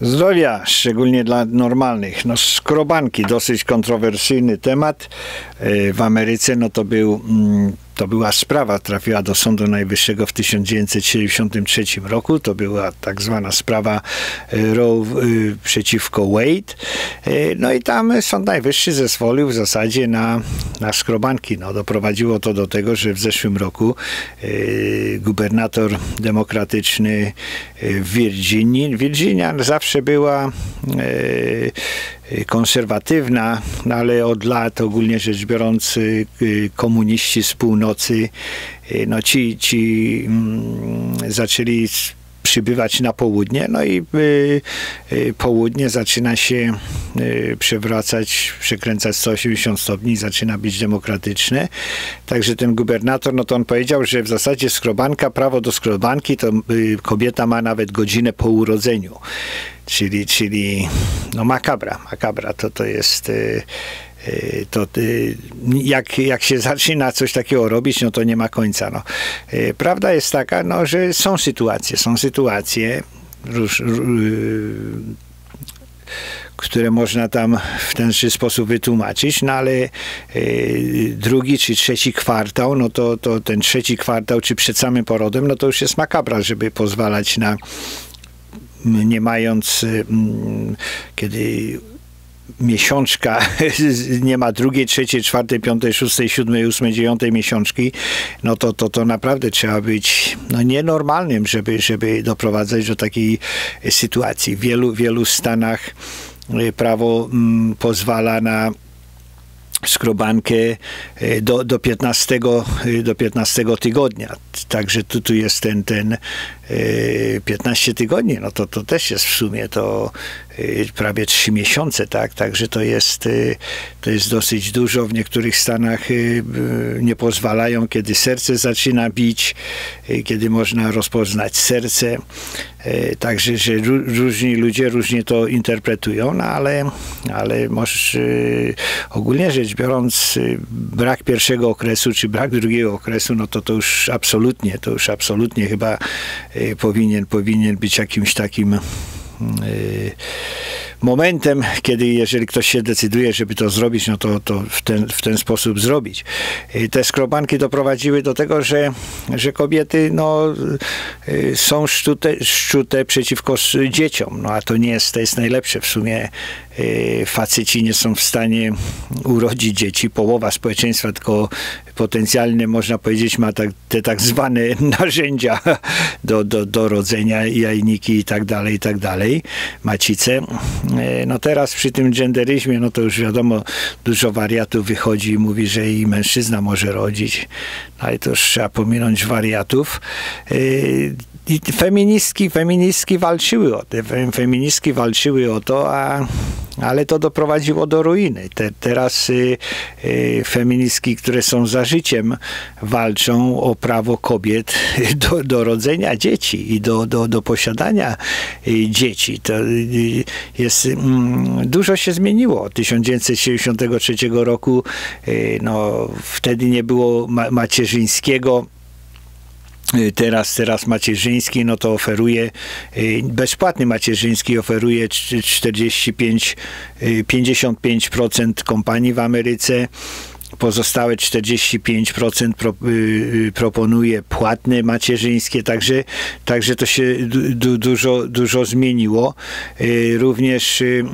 Zdrowia, szczególnie dla normalnych. No, skrobanki, dosyć kontrowersyjny temat. E, w Ameryce no, to, był, mm, to była sprawa, trafiła do Sądu Najwyższego w 1973 roku. To była tak zwana sprawa e, Roe e, przeciwko Wade. No i tam Sąd Najwyższy zezwolił w zasadzie na, na skrobanki. No, doprowadziło to do tego, że w zeszłym roku gubernator demokratyczny w Virginii, Virginia zawsze była konserwatywna, no ale od lat ogólnie rzecz biorąc y, komuniści z północy, y, no ci, ci mm, zaczęli przybywać na południe, no i y, y, południe zaczyna się y, przewracać, przekręcać 180 stopni, zaczyna być demokratyczne. Także ten gubernator, no to on powiedział, że w zasadzie skrobanka, prawo do skrobanki, to y, kobieta ma nawet godzinę po urodzeniu. Czyli, czyli no makabra, makabra to, to jest y, y, to jak, jak się zaczyna coś takiego robić, no to nie ma końca. No. Prawda jest taka, no, że są sytuacje, są sytuacje, róż, które można tam w ten sposób wytłumaczyć, no ale drugi czy trzeci kwartał, no to, to ten trzeci kwartał, czy przed samym porodem, no to już jest makabra, żeby pozwalać na nie mając, mm, kiedy miesiączka nie ma drugiej, trzeciej, czwartej, piątej, szóstej, siódmej, ósmej, dziewiątej miesiączki, no to, to, to naprawdę trzeba być no, nienormalnym, żeby, żeby doprowadzać do takiej sytuacji. W wielu, wielu stanach y, prawo mm, pozwala na skrobankę e, do, do, 15, e, do 15 tygodnia. Także tu, tu jest ten, ten 15 e, tygodni, no to, to też jest w sumie to prawie 3 miesiące, tak? Także to jest, to jest dosyć dużo. W niektórych stanach nie pozwalają, kiedy serce zaczyna bić, kiedy można rozpoznać serce. Także, że różni ludzie różnie to interpretują, no ale, ale może ogólnie rzecz biorąc, brak pierwszego okresu, czy brak drugiego okresu, no to to już absolutnie, to już absolutnie chyba y, powinien, powinien być jakimś takim y, momentem, kiedy jeżeli ktoś się decyduje, żeby to zrobić, no to, to w, ten, w ten sposób zrobić. Te skrobanki doprowadziły do tego, że, że kobiety no, są szczute, szczute przeciwko dzieciom, no a to nie jest, to jest najlepsze w sumie faceci nie są w stanie urodzić dzieci. Połowa społeczeństwa tylko potencjalnie, można powiedzieć, ma tak, te tak zwane narzędzia do, do, do rodzenia, jajniki i tak dalej, i tak dalej, macice. Y, no teraz przy tym genderyzmie, no to już wiadomo, dużo wariatów wychodzi i mówi, że i mężczyzna może rodzić, no ale to już trzeba pominąć wariatów. Feministki, feministki walczyły o to, feministki walczyły o to, a, ale to doprowadziło do ruiny. Te, teraz y, y, feministki, które są za życiem, walczą o prawo kobiet do, do rodzenia dzieci i do, do, do posiadania y, dzieci. To y, jest, mm, dużo się zmieniło. Od 1973 roku, y, no, wtedy nie było ma macierzyńskiego teraz, teraz macierzyński, no to oferuje, y, bezpłatny macierzyński oferuje 45, 55% y, kompanii w Ameryce, pozostałe 45% pro, y, proponuje płatne macierzyńskie, także, także to się du, dużo, dużo zmieniło. Y, również y,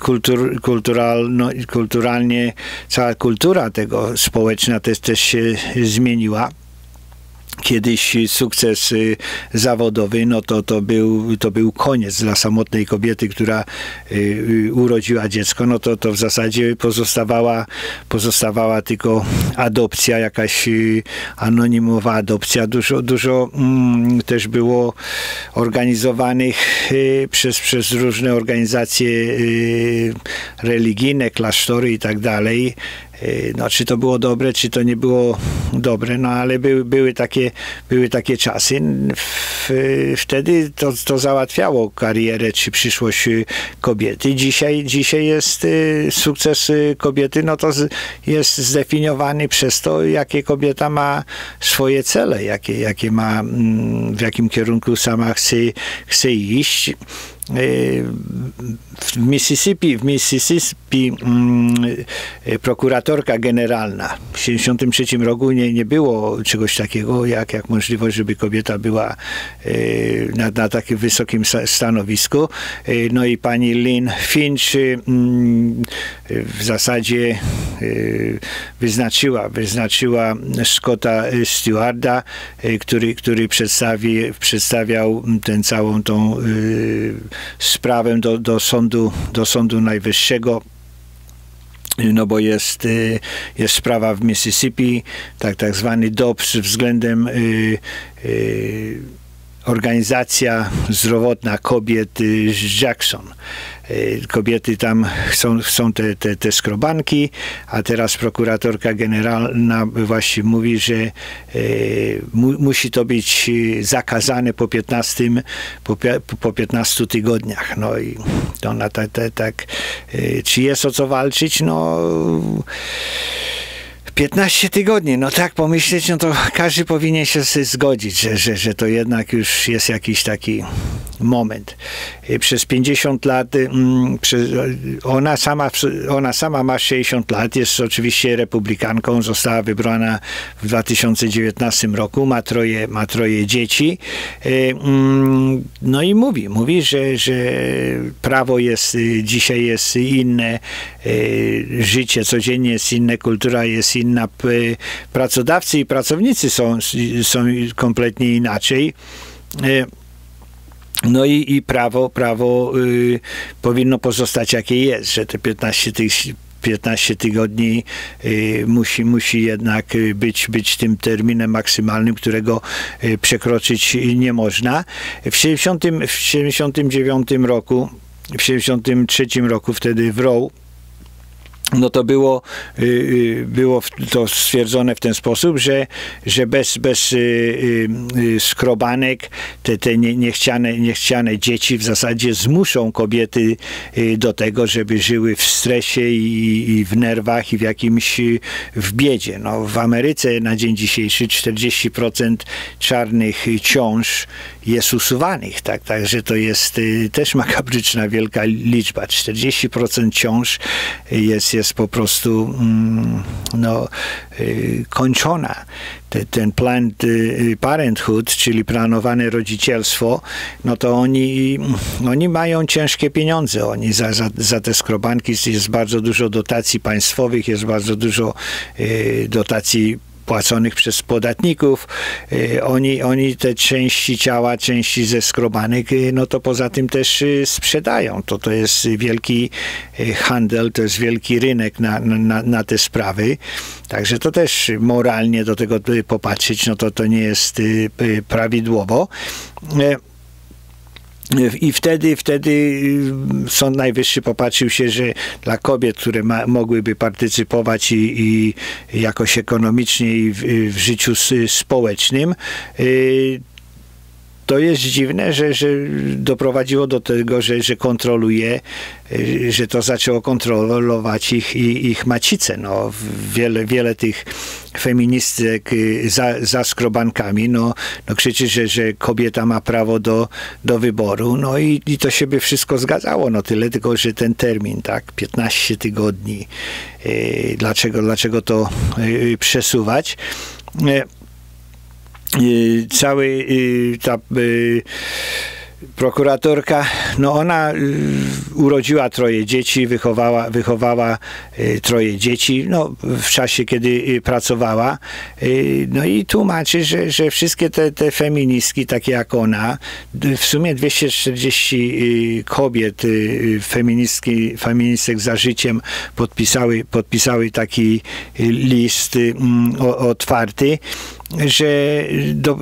kultur, kulturalno, kulturalnie cała kultura tego społeczna też, też się zmieniła kiedyś sukces y, zawodowy, no to, to, był, to był koniec dla samotnej kobiety, która y, y, urodziła dziecko, no to, to w zasadzie pozostawała, pozostawała tylko adopcja, jakaś anonimowa adopcja. Dużo, dużo mm, też było organizowanych przez, przez różne organizacje religijne, klasztory i tak dalej, no, czy to było dobre, czy to nie było dobre, no ale były, były, takie, były takie czasy. Wtedy to, to załatwiało karierę czy przyszłość kobiety. Dzisiaj, dzisiaj jest y, sukces kobiety, no to jest zdefiniowany przez to, jakie kobieta ma swoje cele, jakie, jakie ma, mm, w jakim kierunku sama chce, chce iść. W Mississippi, w Mississippi mm, prokuratorka generalna w 1973 roku nie, nie było czegoś takiego jak, jak możliwość, żeby kobieta była na, na takim wysokim stanowisku. No i pani Lynn Finch mm, w zasadzie wyznaczyła, wyznaczyła Scotta Stewarda, który, który przedstawi, przedstawiał tę całą tą sprawę do, do, sądu, do Sądu Najwyższego. No bo jest, y, jest sprawa w Mississippi, tak, tak zwany DOPS względem y, y, organizacja zdrowotna kobiet z Jackson. E, kobiety tam chcą, chcą te, te, te skrobanki, a teraz prokuratorka generalna właśnie mówi, że e, mu, musi to być zakazane po 15, po, po 15 tygodniach. No i to ona tak, tak, czy jest o co walczyć? No 15 tygodni, no tak pomyśleć, no to każdy powinien się zgodzić, że, że, że to jednak już jest jakiś taki moment. Przez 50 lat mm, ona sama, ona sama ma 60 lat, jest oczywiście republikanką, została wybrana w 2019 roku, ma troje, ma troje dzieci. E, mm, no i mówi, mówi, że, że prawo jest, dzisiaj jest inne, e, życie codziennie jest inne, kultura jest inna, pracodawcy i pracownicy są, są kompletnie inaczej. E, no i, i prawo, prawo y, powinno pozostać jakie jest, że te 15 tych 15 tygodni y, musi, musi jednak być, być tym terminem maksymalnym, którego y, przekroczyć nie można. W 70, w 79 roku, w 73 roku wtedy w Roe no to było, y, y, było to stwierdzone w ten sposób, że, że bez, bez y, skrobanek te, te niechciane, niechciane dzieci w zasadzie zmuszą kobiety do tego, żeby żyły w stresie i, i w nerwach i w jakimś w biedzie. No, w Ameryce na dzień dzisiejszy 40% czarnych ciąż jest usuwanych, tak, także to jest też makabryczna wielka liczba. 40% ciąż jest, jest jest po prostu mm, no, y, kończona. Ten plan y, parenthood, czyli planowane rodzicielstwo, no to oni, oni mają ciężkie pieniądze. Oni za, za, za te skrobanki jest bardzo dużo dotacji państwowych, jest bardzo dużo y, dotacji płaconych przez podatników. Y, oni, oni te części ciała, części ze skrobanek, y, no to poza tym też y, sprzedają. To, to jest wielki handel, to jest wielki rynek na, na, na te sprawy. Także to też moralnie do tego popatrzeć, no to to nie jest prawidłowo. I wtedy, wtedy y, Sąd Najwyższy popatrzył się, że dla kobiet, które ma, mogłyby partycypować i, i jakoś ekonomicznie i w, w życiu społecznym, y, to jest dziwne, że, że doprowadziło do tego, że, że kontroluje, że to zaczęło kontrolować ich, ich macice. No, wiele, wiele tych feministek y, za, za skrobankami, no, no krzyczy, że, że kobieta ma prawo do, do wyboru, no i, i to się by wszystko zgadzało, no tyle tylko, że ten termin, tak, 15 tygodni, y, dlaczego, dlaczego to y, przesuwać? Cały ta prokuratorka, no ona y, urodziła troje dzieci, wychowała, wychowała y, troje dzieci, no w czasie, kiedy y, pracowała, no i tłumaczy, że, że wszystkie te, te feministki, takie jak ona, w sumie 240 kobiet feministki, feministek za życiem podpisały, podpisały taki list otwarty, że do,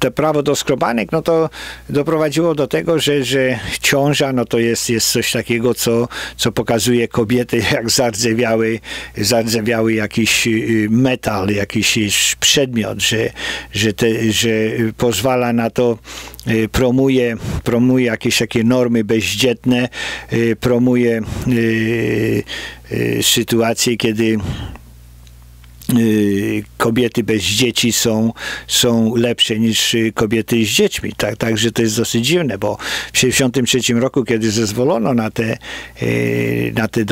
to prawo do skrobanek, no to doprowadziło do tego, że, że ciąża, no to jest, jest coś takiego, co, co pokazuje kobiety, jak zardzewiały, zardzewiały jakiś y, metal, jakiś przedmiot, że, że, te, że pozwala na to, y, promuje, promuje jakieś takie normy bezdzietne, y, promuje sytuacje, kiedy kobiety bez dzieci są, są lepsze niż y, kobiety z dziećmi. Tak, także to jest dosyć dziwne, bo w 1963 roku, kiedy zezwolono na te, y, na te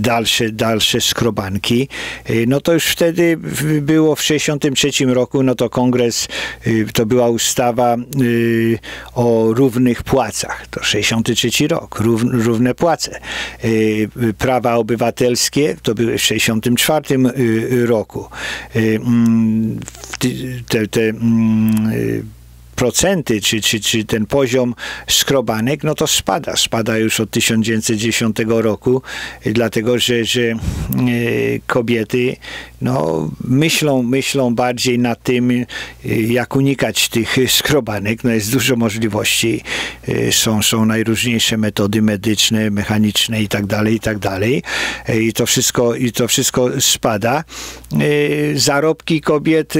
dalsze, dalsze skrobanki, no to już wtedy było w 1963 roku, no to kongres, to była ustawa o równych płacach. To 63 rok, równe płace. Prawa obywatelskie to były w 64 roku roku. Y, mm, te, te mm, y, procenty, czy, czy, czy ten poziom skrobanek, no to spada. Spada już od 1910 roku, dlatego że, że kobiety no, myślą, myślą bardziej nad tym, e, jak unikać tych skrobanek. No jest dużo możliwości. E, są, są najróżniejsze metody medyczne, mechaniczne i tak dalej, i tak dalej. I to wszystko, i to wszystko spada. Zarobki kobiet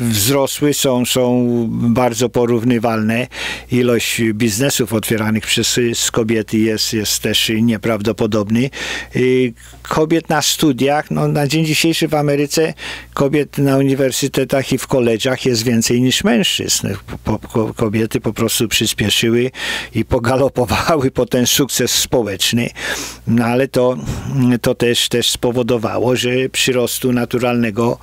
wzrosły, są, są bardzo porównywalne. Ilość biznesów otwieranych przez kobiety jest, jest też nieprawdopodobny. Kobiet na studiach, no na dzień dzisiejszy w Ameryce kobiet na uniwersytetach i w koleżach jest więcej niż mężczyzn. Kobiety po prostu przyspieszyły i pogalopowały po ten sukces społeczny. No ale to, to też, też spowodowało, że przyrostu naturalnego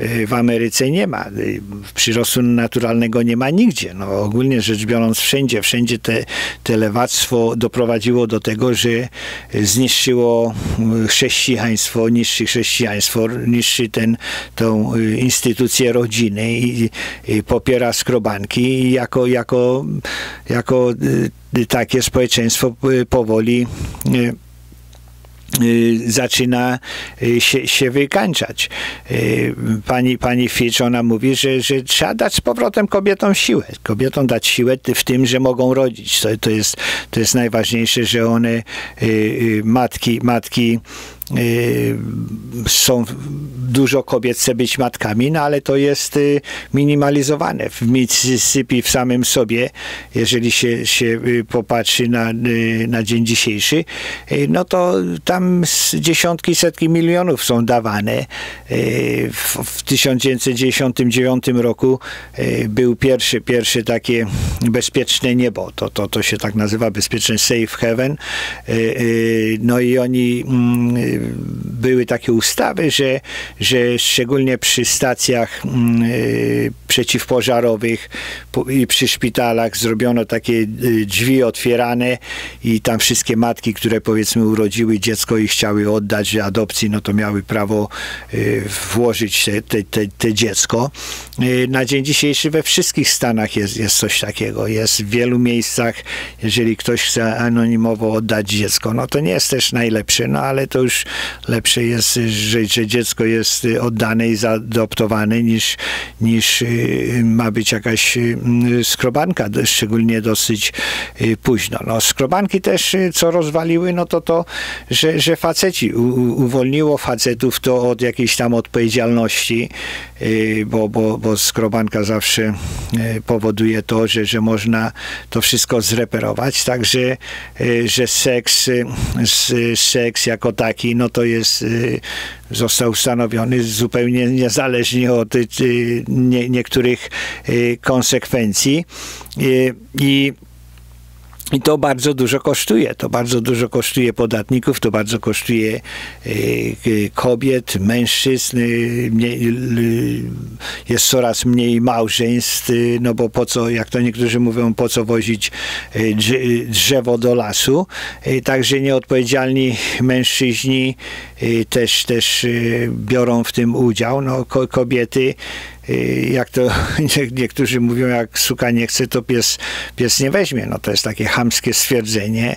y, w Ameryce nie ma. Y, przyrostu naturalnego nie ma nigdzie. No, ogólnie rzecz biorąc, wszędzie, wszędzie te, te lewactwo doprowadziło do tego, że zniszczyło e, chrześcijaństwo, niszczy chrześcijaństwo, niszczy ten, tą e, instytucję rodziny i, i popiera skrobanki jako, jako, jako e, takie społeczeństwo powoli Y, zaczyna y, się, się wykańczać. Y, pani, pani Fitch, ona mówi, że, że trzeba dać z powrotem kobietom siłę. Kobietom dać siłę w tym, że mogą rodzić. To, to, jest, to jest najważniejsze, że one, matki, matki Y, są dużo kobiet chce być matkami, no ale to jest y, minimalizowane. W Mississippi w samym sobie, jeżeli się, się y, popatrzy na, na dzień dzisiejszy, no to tam dziesiątki, setki milionów są dawane. W, w 1999 roku był pierwszy, pierwszy takie bezpieczne niebo. To, to, to się tak nazywa, bezpieczne safe heaven. No i oni mm, były takie ustawy, że, że szczególnie przy stacjach mm, y, przeciwpożarowych i przy szpitalach zrobiono takie y, drzwi otwierane i tam wszystkie matki, które powiedzmy urodziły dziecko i chciały oddać adopcji, no to miały prawo y, włożyć te, te, te, dziecko. Na dzień dzisiejszy we wszystkich Stanach jest, jest coś takiego. Jest w wielu miejscach, jeżeli ktoś chce anonimowo oddać dziecko, no to nie jest też najlepsze, no ale to już lepsze jest, że, że dziecko jest oddane i zaadoptowane niż, niż y, ma być jakaś y, skrobanka, szczególnie dosyć y, późno. No, skrobanki też, co rozwaliły, no to to, że, że faceci, u, uwolniło facetów to od jakiejś tam odpowiedzialności, bo, bo, bo skrobanka zawsze powoduje to, że, że można to wszystko zreperować, także, że seks, seks jako taki, no to jest, y, został ustanowiony zupełnie niezależnie od y, nie, niektórych y, konsekwencji. I i to bardzo dużo kosztuje. To bardzo dużo kosztuje podatników, to bardzo kosztuje kobiet, mężczyzn. jest coraz mniej małżeństw, no bo po co, jak to niektórzy mówią, po co wozić drzewo do lasu. Także nieodpowiedzialni mężczyźni też, też biorą w tym udział. No, kobiety jak to niektórzy mówią, jak suka nie chce, to pies, pies nie weźmie. No to jest takie hamskie stwierdzenie.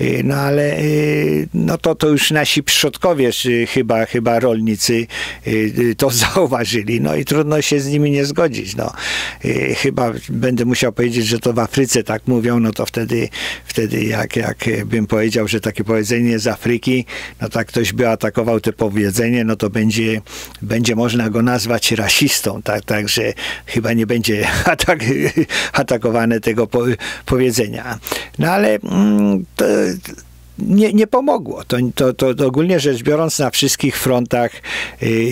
Y, no ale y, no to, to już nasi przodkowie, chyba, chyba rolnicy to zauważyli. No i trudno się z nimi nie zgodzić. No. Chyba będę musiał powiedzieć, że to w Afryce tak mówią, no to wtedy, wtedy jak, jak bym powiedział, że takie powiedzenie z Afryki, no tak ktoś by atakował to powiedzenie, no to będzie, będzie można go nazwać rasistą tak, także chyba nie będzie atak, atakowane tego po, powiedzenia. No ale mm, to, nie, nie pomogło. To, to, to ogólnie rzecz biorąc na wszystkich frontach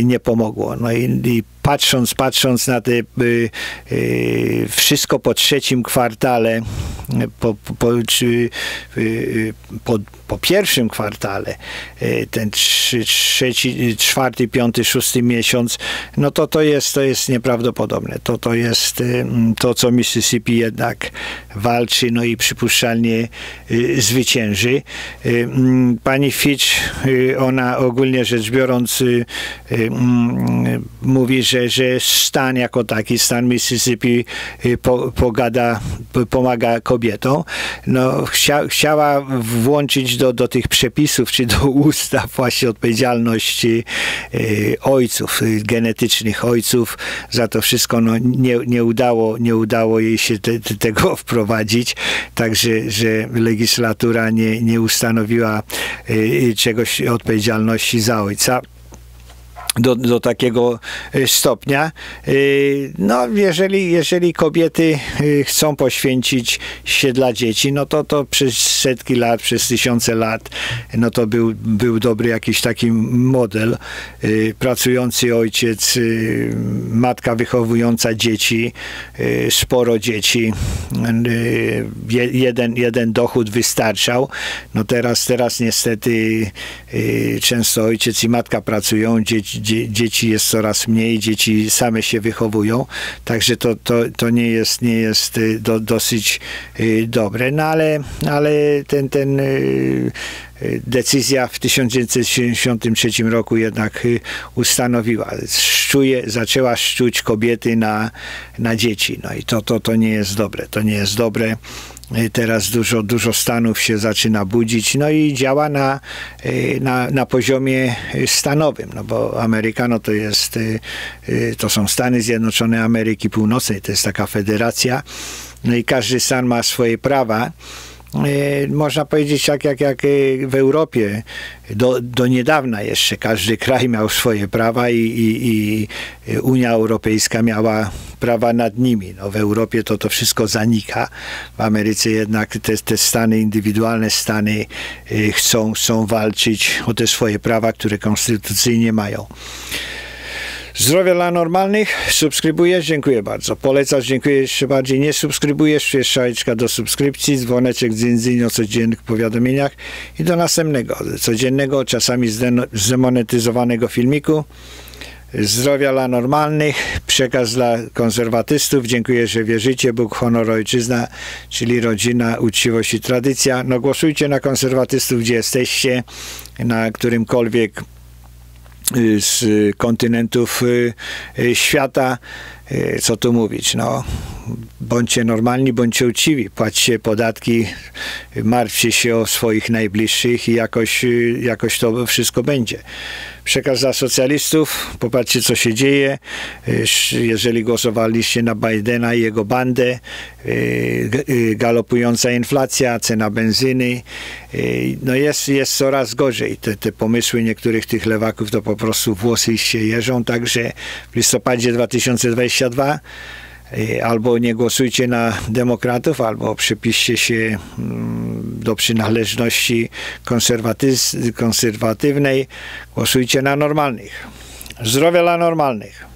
nie pomogło. No i, i patrząc, patrząc na te y, y, wszystko po trzecim kwartale, po, po, czy, y, po, po pierwszym kwartale, ten trzeci, czwarty, piąty, szósty miesiąc, no to to jest, to jest nieprawdopodobne. To, to jest to, co Mississippi jednak walczy, no i przypuszczalnie zwycięży. Pani Fitch, ona ogólnie rzecz biorąc mówi, że że, że stan jako taki, stan Mississippi y, po, pogada, pomaga kobietom. No, chcia, chciała włączyć do, do tych przepisów, czy do ustaw właśnie odpowiedzialności y, ojców, y, genetycznych ojców. Za to wszystko no, nie, nie, udało, nie udało jej się te, te, tego wprowadzić, także że legislatura nie, nie ustanowiła czegoś odpowiedzialności za ojca do, do takiego y, stopnia. Y, no, jeżeli, jeżeli kobiety y, chcą poświęcić się dla dzieci, no to to przez setki lat, przez tysiące lat, no to był, był dobry jakiś taki model. Pracujący ojciec, matka wychowująca dzieci, sporo dzieci, jeden, jeden dochód wystarczał. No teraz, teraz niestety często ojciec i matka pracują, dzieci dzieci jest coraz mniej, dzieci same się wychowują, także to, to, to nie jest, nie jest y, do, dosyć y, dobre, no ale, ale ten, ten y, decyzja w 1973 roku jednak ustanowiła, szczuje, zaczęła szczuć kobiety na, na dzieci, no i to, to, to nie jest dobre, to nie jest dobre. Teraz dużo, dużo stanów się zaczyna budzić, no i działa na, e, na, na poziomie stanowym, no bo Amerykano to jest, to są Stany Zjednoczone Ameryki Północnej, to jest taka federacja, no i każdy stan ma swoje prawa, można powiedzieć tak jak, jak e, w Europie do, do niedawna jeszcze każdy kraj miał swoje prawa i, i, i Unia Europejska miała prawa nad nimi. No, w Europie to to wszystko zanika. W Ameryce jednak te, te stany, indywidualne stany e, chcą, chcą walczyć o te swoje prawa, które konstytucyjnie mają. Zdrowia dla normalnych, subskrybujesz, dziękuję bardzo. Polecasz, dziękuję jeszcze bardziej. Nie subskrybujesz, jest do subskrypcji, dzwoneczek z o codziennych powiadomieniach i do następnego, codziennego, czasami zdemonetyzowanego filmiku. Zdrowia dla normalnych, przekaz dla konserwatystów. Dziękuję, że wierzycie. Bóg, honor, ojczyzna, czyli rodzina, uczciwość i tradycja. No głosujcie na konserwatystów, gdzie jesteście, na którymkolwiek z kontynentów y, y, świata, co tu mówić, no, bądźcie normalni, bądźcie uczciwi, płaćcie podatki, martwcie się o swoich najbliższych i jakoś, jakoś to wszystko będzie przekaz dla socjalistów. Popatrzcie, co się dzieje. Jeżeli głosowaliście na Bidena i jego bandę, y, y, galopująca inflacja, cena benzyny, y, no jest, jest coraz gorzej. Te, te pomysły niektórych tych lewaków to po prostu włosy się jeżą, także w listopadzie 2022 albo nie głosujcie na demokratów, albo przypiszcie się mm, do przynależności konserwatywnej, głosujcie na normalnych. Zdrowia dla normalnych.